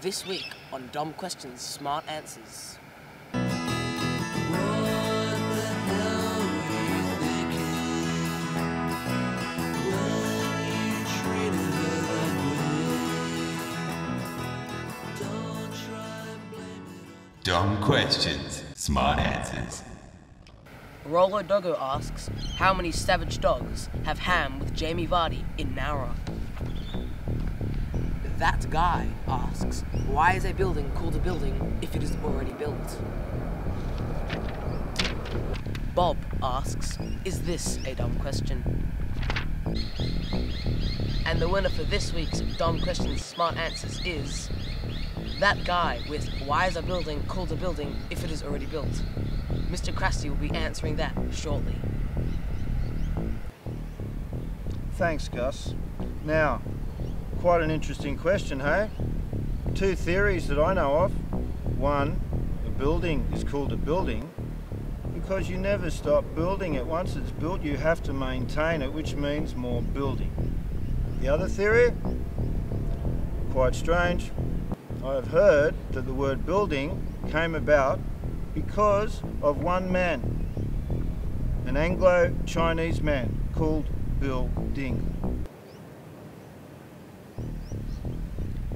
This week on Dumb Questions, Smart Answers. Dumb questions, smart answers. Rolo Doggo asks, how many savage dogs have ham with Jamie Vardy in Nowra? That guy asks, why is a building called a building if it is already built? Bob asks, is this a dumb question? And the winner for this week's Dumb Questions Smart Answers is that guy with why is a building called a building if it is already built? Mr. Krusty will be answering that shortly. Thanks, Gus. Now, quite an interesting question, hey? Two theories that I know of. One, a building is called a building because you never stop building it. Once it's built, you have to maintain it, which means more building. The other theory, quite strange. I've heard that the word building came about because of one man, an Anglo-Chinese man called Bill Ding.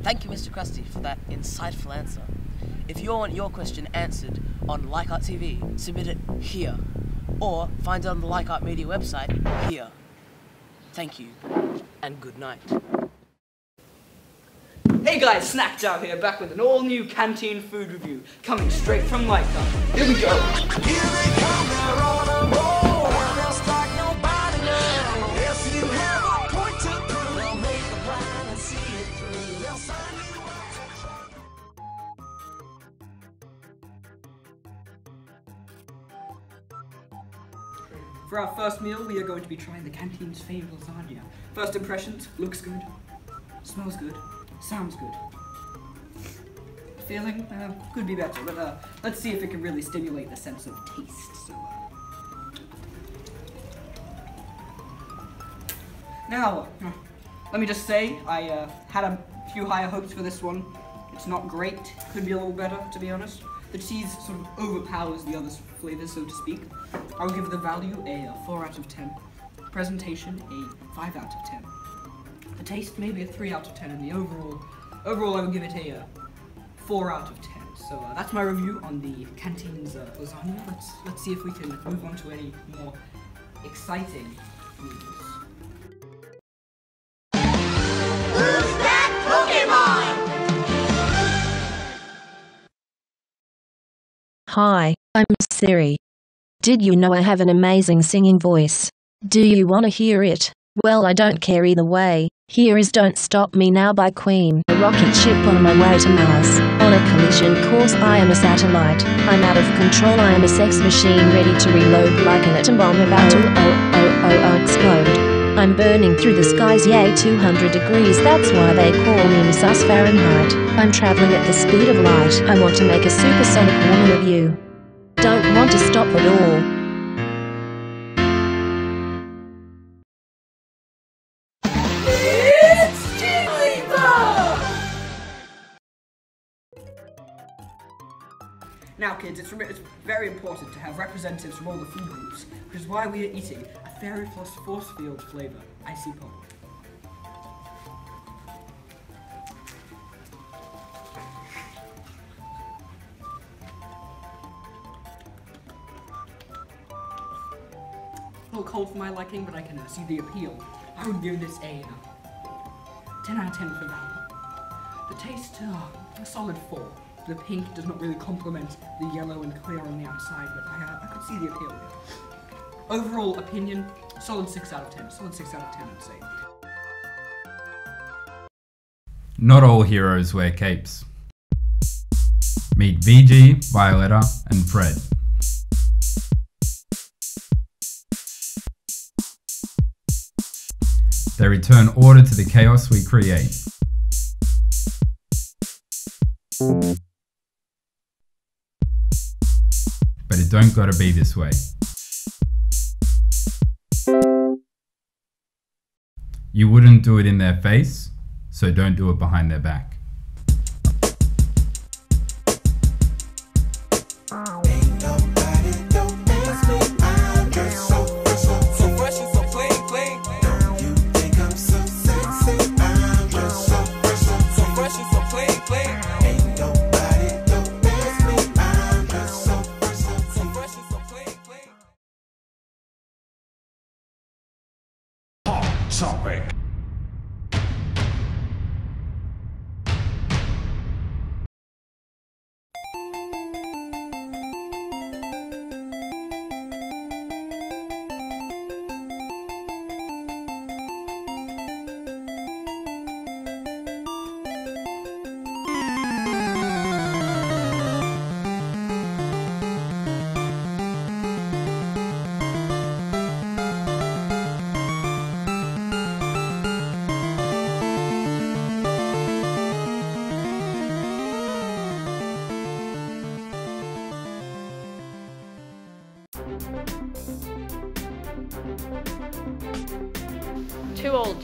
Thank you, Mr. Krusty, for that insightful answer. If you want your question answered on Leichhardt TV, submit it here, or find it on the Leichhardt Media website here. Thank you, and good night. Hey guys, Snack here, back with an all new canteen food review, coming straight from Leica. Here we go. For our first meal, we are going to be trying the canteen's favorite lasagna. First impressions, looks good, smells good, sounds good. Feeling uh, could be better, but uh, let's see if it can really stimulate the sense of taste. So, uh, now, uh, let me just say, I uh, had a few higher hopes for this one. It's not great. Could be a little better, to be honest. The cheese sort of overpowers the other flavors, so to speak. I will give the value a, uh 4 out of 10. Presentation a 5 out of 10. The taste maybe a 3 out of 10, and the overall, overall I would give it a uh, 4 out of 10. So uh, that's my review on the canteen's uh, lasagna. Let's let's see if we can move on to any more exciting news. Hi, I'm Siri. Did you know I have an amazing singing voice? Do you want to hear it? Well, I don't care either way. Here is Don't Stop Me Now by Queen. A rocket ship on my way to Mars. On a collision course, I am a satellite. I'm out of control, I am a sex machine ready to reload like an atom bomb about to oh oh oh oh explode. I'm burning through the skies, yay, 200 degrees, that's why they call me Miss Us Fahrenheit. I'm traveling at the speed of light. I want to make a supersonic woman of you. Don't want to stop at all. Now, kids, it's, it's very important to have representatives from all the food groups, which is why we are eating a Fairy Plus Force Field flavor icy pop. A little cold for my liking, but I can see the appeal. I would give this a uh, 10 out of 10 for value. The taste, uh, a solid 4. The pink does not really complement the yellow and clear on the outside, but I, uh, I could see the appeal. Overall opinion, solid 6 out of 10. Solid 6 out of 10, I'd say. Not all heroes wear capes. Meet VG, Violetta, and Fred. They return order to the chaos we create. But it don't gotta be this way. You wouldn't do it in their face, so don't do it behind their back. Topic.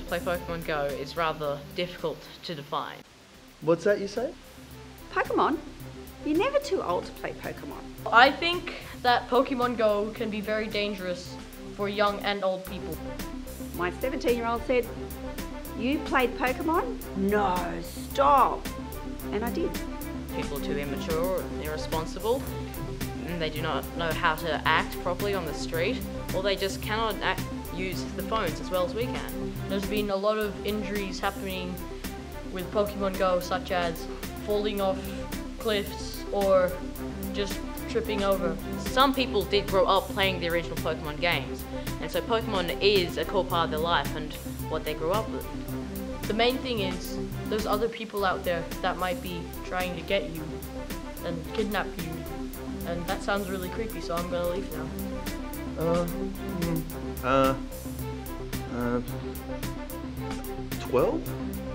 Play Pokemon Go is rather difficult to define. What's that you say? Pokemon? You're never too old to play Pokemon. I think that Pokemon Go can be very dangerous for young and old people. My 17 year old said, You played Pokemon? No, stop. And I did. People are too immature and irresponsible, and they do not know how to act properly on the street, or they just cannot act, use the phones as well as we can. There's been a lot of injuries happening with Pokemon Go, such as falling off cliffs or just tripping over. Some people did grow up playing the original Pokemon games, and so Pokemon is a core part of their life and what they grew up with. The main thing is, there's other people out there that might be trying to get you and kidnap you, and that sounds really creepy, so I'm gonna leave now. Uh, hmm, uh, uh, 12?